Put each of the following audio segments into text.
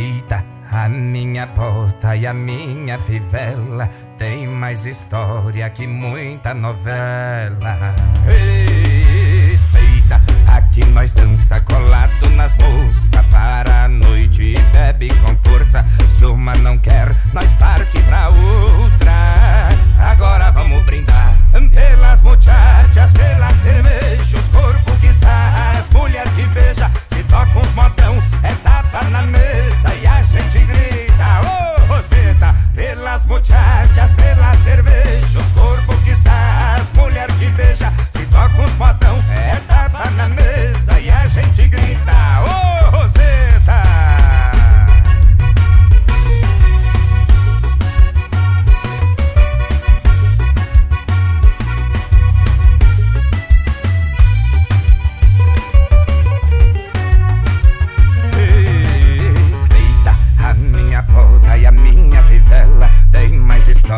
direita. A minha porta e a minha fivela tem mais história que muita novela. Respeita, aqui nós dança colado nas moças. Para a noite e bebe com força. Suma não quer, nós parte pra outra. What? time.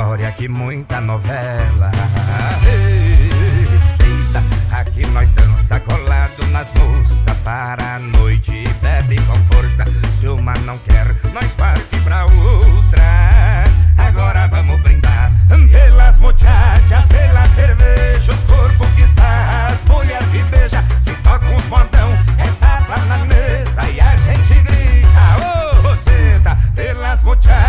história que muita novela. Respeita, aqui nós dança colado nas moças. Para a noite bebe com força. Se uma não quer, nós parte pra outra. Agora vamos brindar pelas muchachas, pelas cervejas. Os corpos que sarras, mulher que beija. Se toca uns modão, é tapa na mesa e a gente grita. Ô, oh, Roseta, pelas muchachas.